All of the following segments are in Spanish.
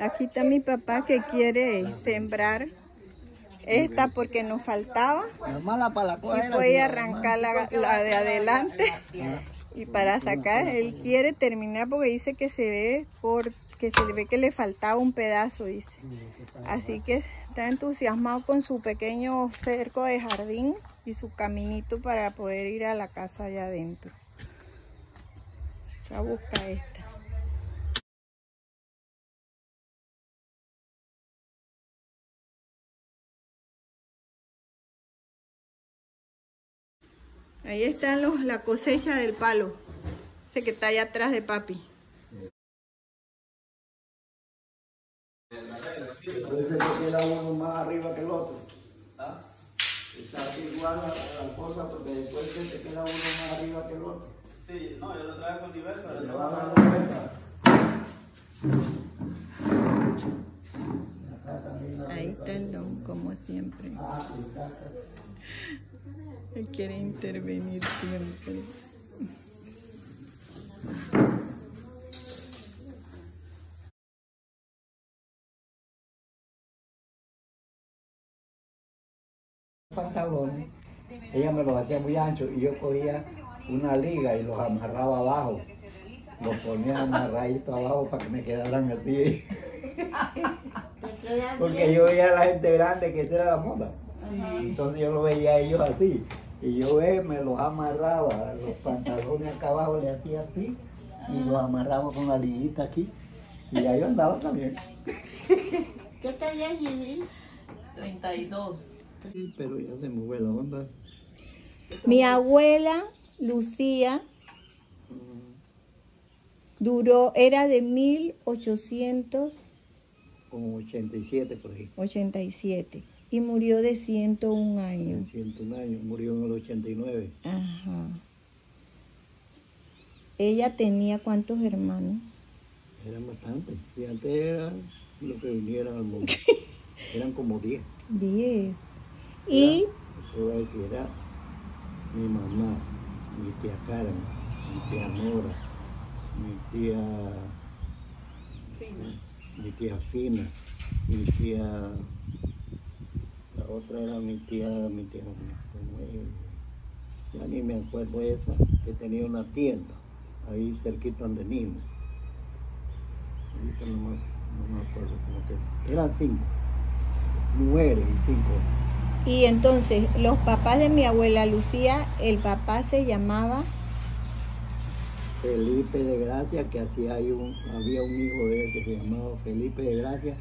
Aquí está mi papá que quiere sembrar esta porque nos faltaba. Es mala para la Y sí. a arrancar la, la de adelante. Y para sacar, él quiere terminar porque dice que se ve por que se le ve que le faltaba un pedazo, dice. Así que está entusiasmado con su pequeño cerco de jardín y su caminito para poder ir a la casa allá adentro. Ya busca esta. Ahí están los, la cosecha del palo. Ese que está allá atrás de papi. A veces se queda uno más arriba que el otro. ¿ah? Está igual a la cosa porque después que se queda uno más arriba que el otro. Sí, no, yo lo traje con diversos. Le va a dar la vuelta. Ahí está el don, como siempre. Ah. Él quiere intervenir siempre. pantalones, ella me los hacía muy anchos y yo cogía una liga y los amarraba abajo. Los ponía amarraditos abajo para que me quedaran así. Porque yo veía a la gente grande que esa era la moda. Entonces yo lo veía a ellos así. Y yo eh, me los amarraba, los pantalones acá abajo le hacía así y los amarraba con la liguita aquí. Y ahí andaba también. ¿Qué talla llevé? 32. Sí, pero ya se fue la onda. Mi abuela, Lucía, duró, era de 1887 Como 87 por ahí. Y murió de 101 En años. 101 años, murió en el 89. Ajá. Ella tenía cuántos hermanos? Eran bastantes. Y antes eran los que vinieran al mundo. Eran como 10. Diez. Y decir, era mi mamá, mi tía Carmen, mi tía Nora, mi tía... Mi tía Fina, mi tía... Otra era mi tía, mi tía... Ya ni me acuerdo esa, que tenía una tienda ahí cerquita donde Nimo. Ahorita no me, no me acuerdo cómo que... Eran cinco, mujeres y cinco. Y entonces, los papás de mi abuela Lucía, el papá se llamaba, Felipe de Gracia, que hacía ahí un, había un hijo de él que se llamaba Felipe de Gracia.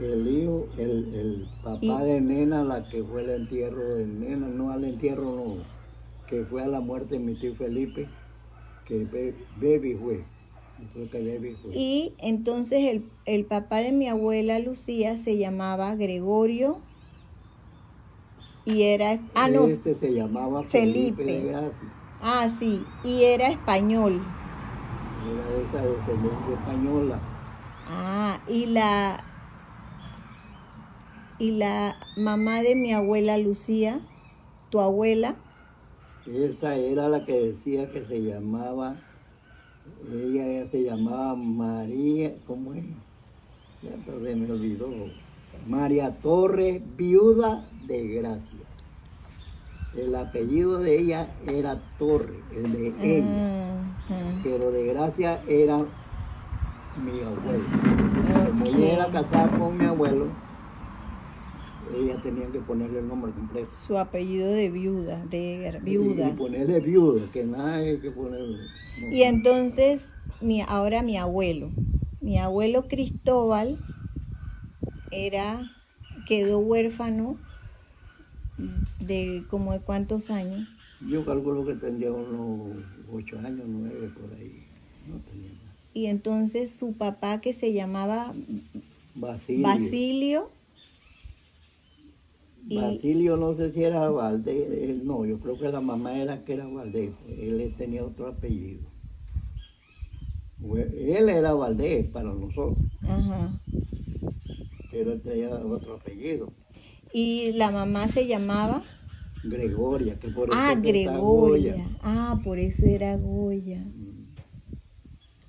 El hijo, el, el papá Y- de Nena, la que fue el entierro de Nena, no al entierro, no, que fue a la muerte de mi tío Felipe, que Be- Baby fue. Creo que Baby fue. y entonces el, el papá de mi abuela Lucía se llamaba Gregorio y era, ah no, Ese se llamaba Felipe, Felipe. de Gracia. ah sí, y era español. Era de esa descendencia española. Ah, y la y la mamá de mi abuela Lucía, tu abuela, Esa era la que decía que se llamaba, ella, ella se llamaba María, ¿cómo es? Ya se me olvidó. María Torres, viuda de Gracia. El apellido de ella era Torres, el de ella, Ujú. pero de Gracia era mi abuelo. Como ella era casada con mi abuelo, ella tenía que ponerle el nombre completo. su apellido de viuda, de viuda. y ponerle viuda, que nada hay que ponerle. no. Y entonces, mi, ahora mi abuelo, mi abuelo Cristóbal era, quedó huérfano de como de cuántos años. Yo calculo que tendría unos ocho años, nueve por ahí. No tenía nada. Y entonces su papá que se llamaba Basilio. Basilio, y- Basilio no sé si era Valdés, no, yo creo que la mamá era que era Valdés, él tenía otro apellido. Él era Valdés para nosotros, ajá, pero él tenía otro apellido. y la mamá se llamaba, Gregoria, que por eso ah, Gregoria, Goya. ah, por eso era Goya, Mm,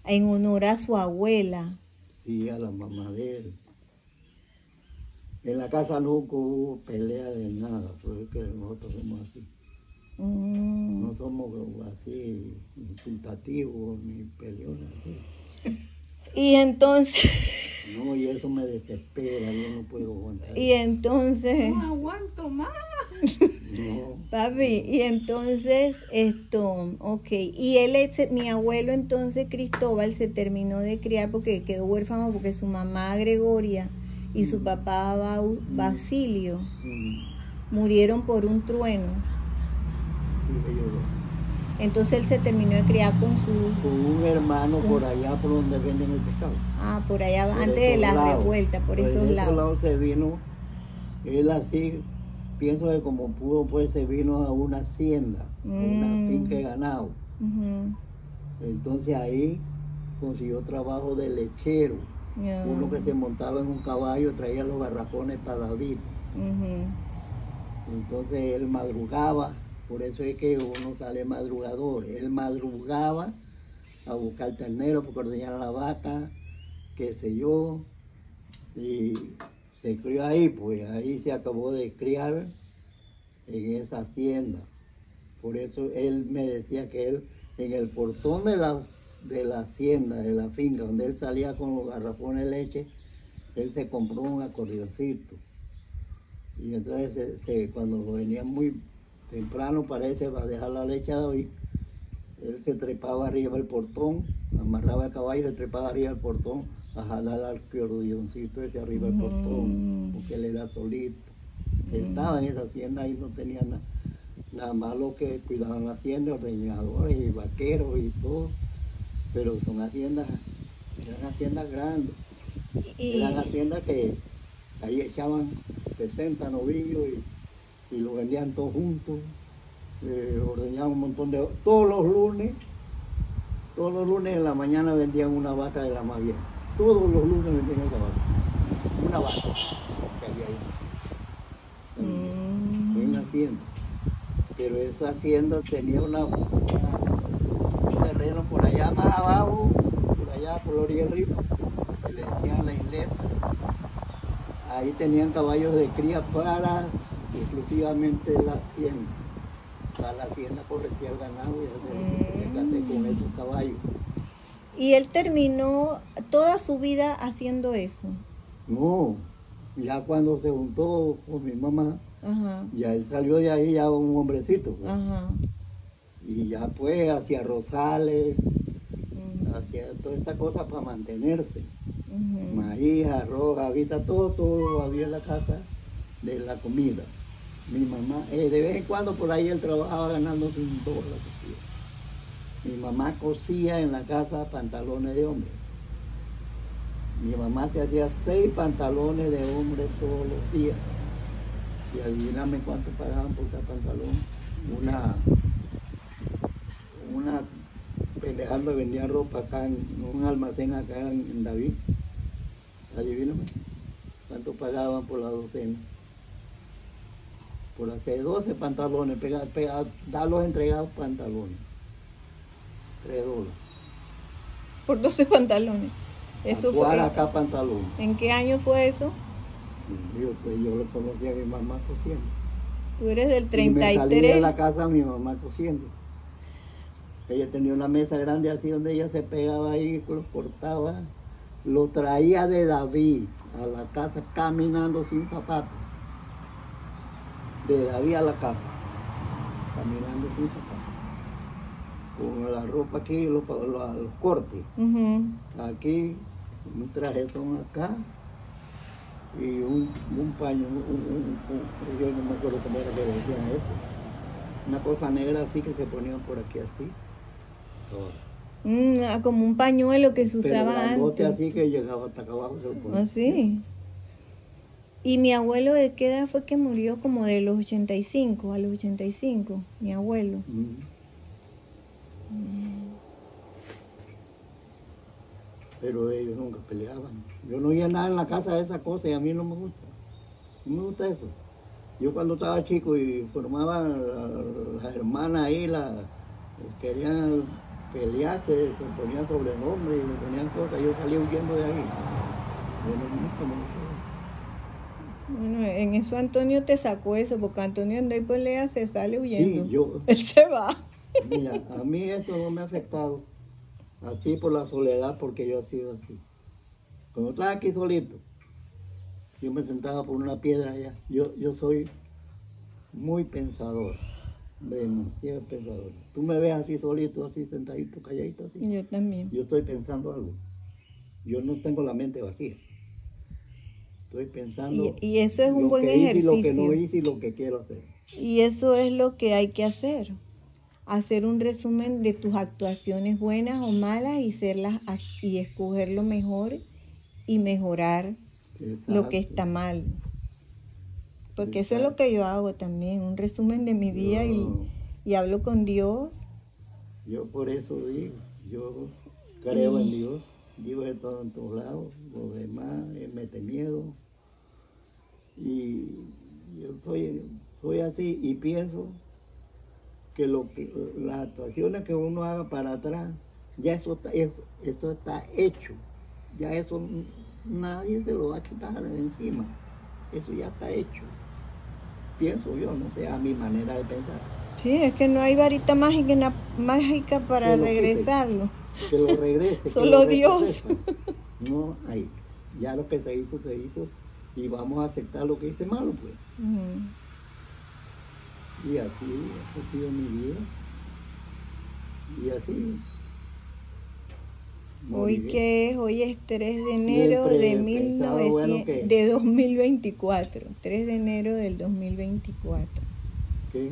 en honor a su abuela. Sí, a la mamá de él. En la casa nunca hubo pelea de nada, porque nosotros somos así. Mm. No somos así insultativos ni peleones. así. Y entonces, No, y eso me desespera, yo no puedo aguantar. y entonces, No aguanto más. No, papi, y entonces esto, ok, y él, mi abuelo entonces Cristóbal se terminó de criar porque quedó huérfano porque su mamá Gregoria y su papá Bau- Basilio mm, murieron por un trueno. Entonces él se terminó de criar con su, Con un hermano por allá por donde venden el pescado. ah, por allá, Por antes de esos la lados. revuelta, por esos lados. se vino, él así, pienso que como pudo, pues se vino a una hacienda, a una Mm. finca de ganado. Entonces ahí consiguió trabajo de lechero. Uno que se montaba en un caballo traía los garrafones para David. Ujú, Entonces él madrugaba, por eso es que uno sale madrugador. Él madrugaba a buscar ternero porque ordeñar la vaca, qué sé yo, y se crió ahí, pues ahí se acabó de criar en esa hacienda. Por eso él me decía que él en el portón de la, de la hacienda, de la finca, donde él salía con los garrafones de leche, él se compró un acordeoncito. Y entonces se- se- cuando venía muy temprano, parece, para dejar la leche a David, él se trepaba arriba del portón, amarraba el caballo, se trepaba arriba del portón a jalar al acordeoncito ese arriba del portón, Mm. porque él era solito. Él Estaba en esa hacienda y no tenía nada, nada más lo que cuidaban la hacienda, ordeñadores y vaqueros y todo. Pero son haciendas, eran haciendas grandes. Y, Eran haciendas que ahí echaban 60 novillos y, y lo vendían todos juntos. eh, ordeñaban un montón de... Todos los lunes, todos los lunes en la mañana vendían una vaca de la más vieja. Todos los lunes vendían esa vaca. Una vaca que había ahí. Mm. En la hacienda. Pero esa hacienda tenía una, allá más abajo, por allá por la orilla del río, que le decían la isleta. Ahí tenían caballos de cría para exclusivamente la hacienda. Para la hacienda corregía el ganado y hacer hacer con esos caballos. y él terminó toda su vida haciendo eso. No, ya cuando se juntó con mi mamá, Ajá, ya él salió de ahí ya un hombrecito. pues. ajá. Y ya pues hacía rosales, Hacía toda esta cosa para mantenerse. ujú. Maíz, arroz, habita, todo, todo había en la casa de la comida. Mi mamá, eh, de vez en cuando por ahí él trabajaba ganándose un dólar. Mi mamá cosía en la casa pantalones de hombre. Mi mamá se hacía seis pantalones de hombre todos los días. Y adivíname cuánto pagaban por cada pantalón. Una me vendía ropa acá en un almacén acá en, en David. Adivíname cuánto pagaban por la docena. Por hacer 12 pantalones, pegar, pegar, darlos entregados pantalones. 3 dólares. Por 12 pantalones. Eso ¿A fue. acá pantalón? ¿En qué año fue eso? Yo, pues, yo lo conocía a mi mamá cosiendo. Tú eres del Y me salí de 33. la casa mi mamá cosiendo. Ella tenía una mesa grande así donde ella se pegaba ahí, lo cortaba, lo traía de David a la casa caminando sin zapatos. De David a la casa, caminando sin zapatos. Con la ropa aquí, los, los, los cortes. Ujú. Aquí, un trajetón acá y un, un paño, un, un- un- yo no me acuerdo cómo era que decían eso. Una cosa negra así que se ponían por aquí así. Mm, ah, como un pañuelo que se Pero usaba antes. así que llegaba hasta acá abajo. Se lo ponía. ¿Ah, sí? Y mi abuelo de qué edad fue que murió como de los 85, a los 85, mi abuelo. Mm. Pero ellos nunca peleaban. Yo no oía nada en la casa de esa cosa y a mí no me gusta. No me gusta eso. Yo cuando estaba chico y formaba la- las hermanas ahí, la, querían pelearse, se ponían sobrenombre y se ponían cosas. Yo salía huyendo de ahí. Bueno, nunca me gustó. Bueno, en eso Antonio te sacó eso, porque Antonio donde hay pelea se sale huyendo. Sí, yo, Él se va. mira, a mí esto no me ha afectado. Así por la soledad, porque yo he sido así. Cuando estaba aquí solito, yo me sentaba por una piedra allá. Yo, yo soy muy pensador, demasiado pensador. Tú me ves así solito, así sentadito, calladito, así. Yo también. Yo estoy pensando algo. Yo no tengo la mente vacía. Estoy pensando Y, y eso es un lo buen que hice y lo que no ejercicio. hice y lo que quiero hacer. Y eso es lo que hay que hacer. Hacer un resumen de tus actuaciones buenas o malas y serlas as- y escoger lo mejor y mejorar lo que está mal. Porque eso es lo que yo hago también, un resumen de mi día y, Yo- y hablo con Dios. Yo por eso digo, yo creo en Dios, Dios es todo en todos lados, los demás eh, mete miedo. Y yo soy, soy así y pienso que, lo que las actuaciones que uno haga para atrás, ya eso está, eso, eso está hecho. Ya eso nadie se lo va a quitar de encima. Eso ya está hecho. Pienso yo, no sé, a mi manera de pensar. Sí, es que no hay varita mágica, mágica para Que lo quite. regresarlo. que lo regrese. Solo lo Dios. No hay. Ya lo que se hizo, se hizo. Y vamos a aceptar lo que hice malo, pues. Y así ha sido mi vida. Y así. Hoy que es, hoy es 3 de enero Siempre de, he pensado, bueno, 1900 que- de 2024. 3 de enero del 2024. ¿Qué?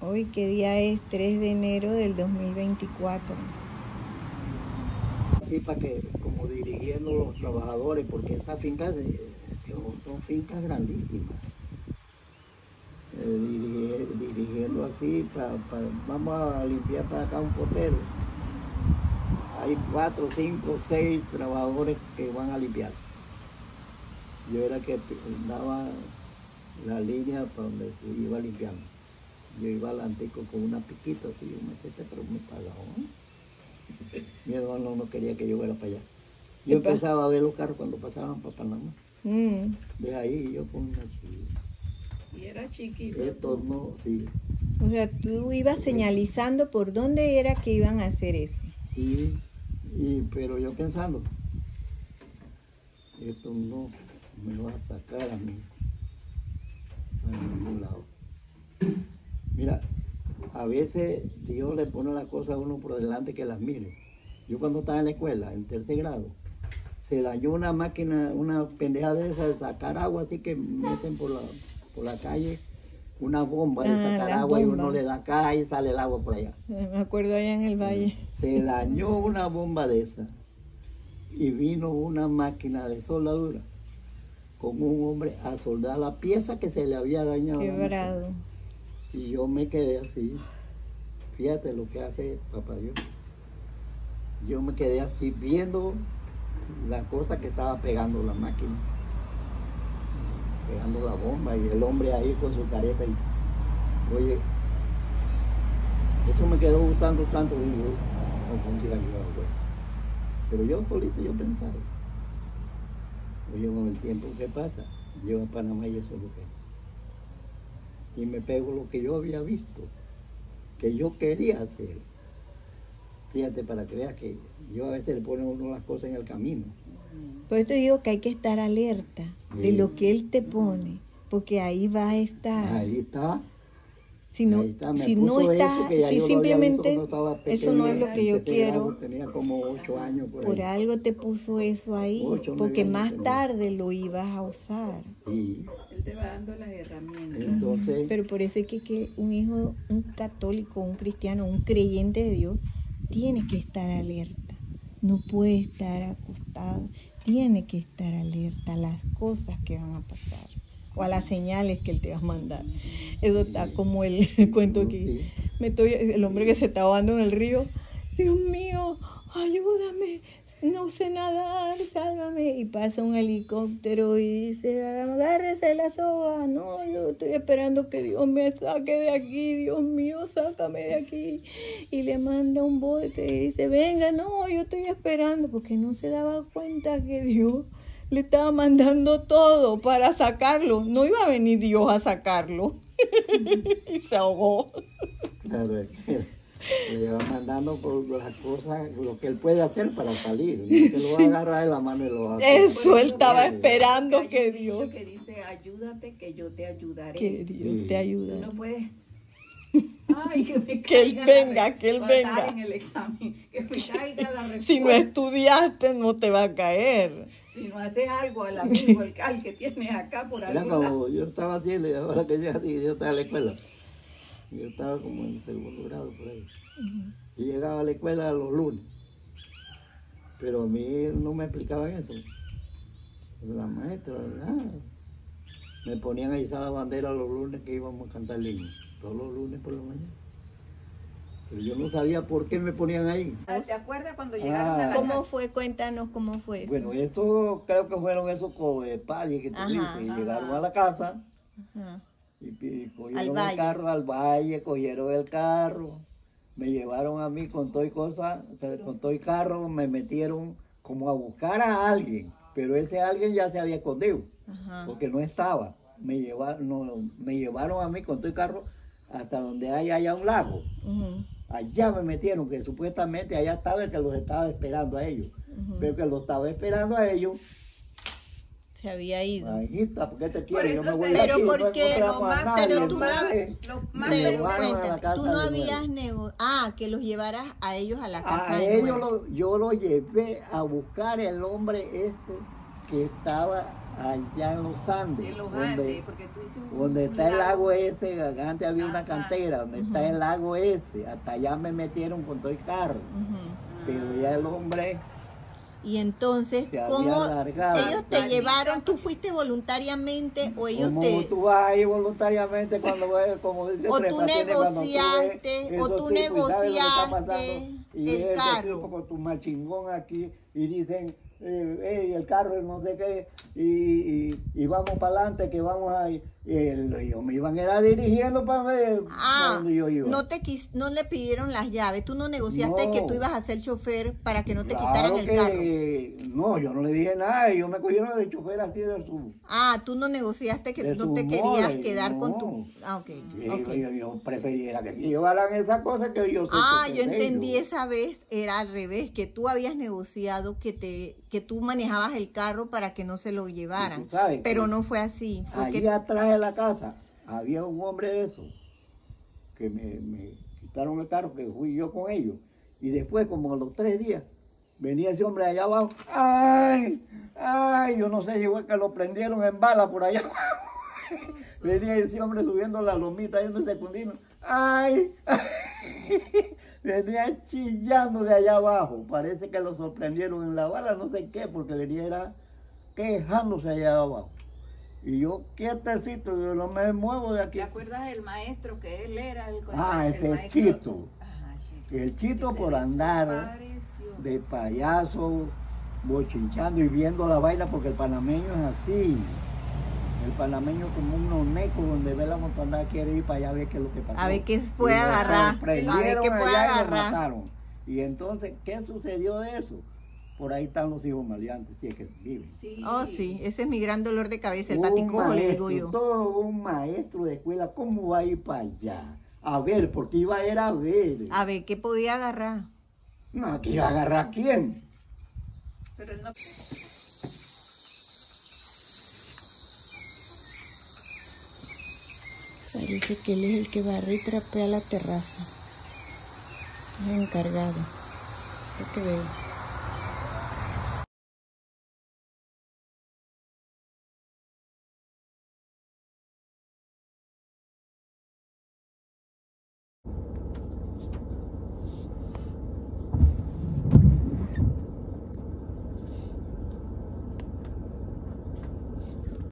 Hoy qué día es 3 de enero del 2024. Así para que, como dirigiendo los trabajadores, porque esas fincas eh, son fincas grandísimas. Eh, dirige- dirigiendo así, pa- pa- vamos a limpiar para acá un potero. Hay cuatro, cinco, seis trabajadores que van a limpiar. Yo era que daba la línea para donde se iba limpiando. Yo iba al antico con una piquita, así yo me senté, pero me pagaban. Mi hermano no quería que yo fuera para allá. ¿Qué Yo empezaba a ver los carros cuando pasaban para Panamá. Mm. De ahí yo con una Y era chiquito. Esto no, sí. O sea, tú ibas señalizando por dónde era que iban a hacer eso. Y, y- pero yo pensando, esto no me va a sacar a mí a ningún lado. Mira, a veces Dios le pone las cosas a uno por delante que las mire. Yo cuando estaba en la escuela, en tercer grado, se dañó una máquina, una pendeja de esa de sacar agua, así que meten por la, por la calle una bomba de Ah, sacar agua y uno le da acá y sale el agua por allá. Me acuerdo allá en el valle. Se dañó una bomba de esa y vino una máquina de soldadura con un hombre a soldar la pieza que se le había dañado. Quebrado. Y yo me quedé así. Fíjate lo que hace papá Dios. Yo me quedé así viendo la cosa que estaba pegando la máquina. Pegando la bomba y el hombre ahí con su careta. Y, oye, eso me quedó gustando tanto. Y yo, algún día yo. Pero yo solito yo pensaba. Oye, con el tiempo, ¿qué pasa? Llego a Panamá y eso es lo que y me pego lo que yo había visto, que yo quería hacer. Fíjate, para que veas que yo a veces le pone uno las cosas en el camino. Por eso te digo que hay que estar alerta de lo que él te pone, porque ahí va a estar. Ahí está. si no, está. Si no está, si simplemente eso no es lo que yo quiero, Tenía como ocho años por, por ahí. algo te puso eso ahí, Ocho, porque más tenía. tarde lo ibas a usar. Él te va dando las herramientas. entonces, Pero por eso es que, que un hijo, un católico, un cristiano, un creyente de Dios, tiene que estar alerta. No puede estar acostado. Tiene que estar alerta a las cosas que van a pasar o a las señales que él te va a mandar. Eso está como el cuento aquí. sí, Me estoy, el hombre que se está ahogando en el río. Dios mío, ayúdame. No sé nadar, sálvame. Y pasa un helicóptero y dice, agárrese la soga. No, yo estoy esperando que Dios me saque de aquí, Dios mío, sácame de aquí. Y le manda un bote y dice, venga, no, yo estoy esperando, porque no se daba cuenta que Dios le estaba mandando todo para sacarlo. No iba a venir Dios a sacarlo. y se ahogó. Le va mandando por las cosas, lo que él puede hacer para salir. Es que lo va a agarrar de la mano y lo va a hacer. Eso él estaba esperando Hay que un dicho Dios, que dice, ayúdate que yo te ayudaré. que Dios Sí. te Tú ayude. no puedes... Ay, que me Que él caiga la venga, re- que él venga. en el examen, que me caiga la respuesta. Si no estudiaste, no te va a caer. Si no haces algo al amigo, el cal que tienes acá por Era algún lado. como yo estaba haciendo y ahora que ya así, yo estaba en la escuela. Yo estaba como en segundo grado por ahí. Y llegaba a la escuela los lunes. Pero a mí no me explicaban eso. La maestra, nada. Me ponían a izar la bandera los lunes que íbamos a cantar el himno. Todos los lunes por la mañana. Pero yo no sabía por qué me ponían ahí. Ah, ¿Te acuerdas cuando Ah. llegaron a la ¿Cómo casa? fue? Cuéntanos cómo fue. eso. Bueno, eso creo que fueron esos padres que tú Ajá, dices. ajá. Llegaron a la casa. Ajá. Y, y cogieron el carro al valle, cogieron el carro, me llevaron a mí con todo y cosa, con todo y carro, me metieron como a buscar a alguien, pero ese alguien ya se había escondido, Ajá. porque no estaba. Me llevaron, no, me llevaron a mí con todo y carro hasta donde hay allá un lago. Allá me metieron, que supuestamente allá estaba el que los estaba esperando a ellos. ujú. Pero que los estaba esperando a ellos, Se había ido. ¿por qué te quieres? Yo me voy Pero aquí, ¿por no Lo más- pero tú más Pero cuéntame, tú no habías nuevo. nego... Ah, que los llevaras a ellos a la casa A de ellos lo, yo lo llevé a buscar el hombre este que estaba allá en los Andes, En los donde, Andes, porque tú dices un donde está el lago ese, antes había una cantera, donde está el lago ese, hasta allá me metieron con todo el carro, pero ya el hombre, Y entonces, ¿cómo alargado. ellos te llevaron? ¿Tú fuiste voluntariamente o ellos como te... tú vas ahí voluntariamente cuando ves, como dice O tú negociaste, o tú negociaste y el carro. tipo con tu machingón aquí y dicen, eh, "Ey, el carro no sé qué, y, y, y vamos para adelante que vamos a ellos me iban a ir dirigiendo para ver Ah, yo iba. no te quis- no le pidieron las llaves, tú no negociaste No. que tú ibas a ser chofer para que no te Claro quitaran el que- No, yo no le dije nada, ellos me cogieron de chofer así de su... carro. Ah, tú no negociaste que no te querías mole, quedar con no. tu... Ah, ok. y ok. Yo, yo preferiera que si llevaran esas cosas que yo Ah, yo entendí ellos. esa vez, era al revés, que tú habías negociado que te que tú manejabas el carro para que no se lo llevaran. Sabes Pero no fue así. Fue Allí atrás de la casa había un hombre de esos que me, quitaron el carro, que fui yo con ellos. Y después, como a los tres días, venía ese hombre allá abajo. ¡Ay! ¡Ay! Yo no sé, llegó que lo prendieron en bala por allá. Venía ese hombre subiendo la lomita yendo secundino. ¡Ay! Venía chillando de allá abajo. Parece que lo sorprendieron en la bala, no sé qué, porque venía era quejándose allá abajo. Y yo quietecito, yo no me muevo de aquí. ¿Te acuerdas del maestro que él era? El, Ah, el ese es maestro? Chito. Ajá, Chito. El chito por andar de payaso, bochinchando y viendo la vaina, porque el panameño es así. El panameño como un noneco donde ve la montaña quiere ir para allá a ver qué es lo que pasó. A ver qué puede agarrar, a ver qué puede agarrar. Y entonces, ¿qué sucedió de eso? Por ahí están los hijos maleantes, si es que viven. Sí. Oh, sí, ese es mi gran dolor de cabeza, el paticojo, le digo yo. todo un maestro de escuela, ¿cómo va a ir para allá? A ver, porque iba a ir a ver. A ver, ¿qué podía agarrar? No, que iba a agarrar a quién. Pero él no... Parece que él es el que barre y trapea la terraza. Es encargado. Lo que veo.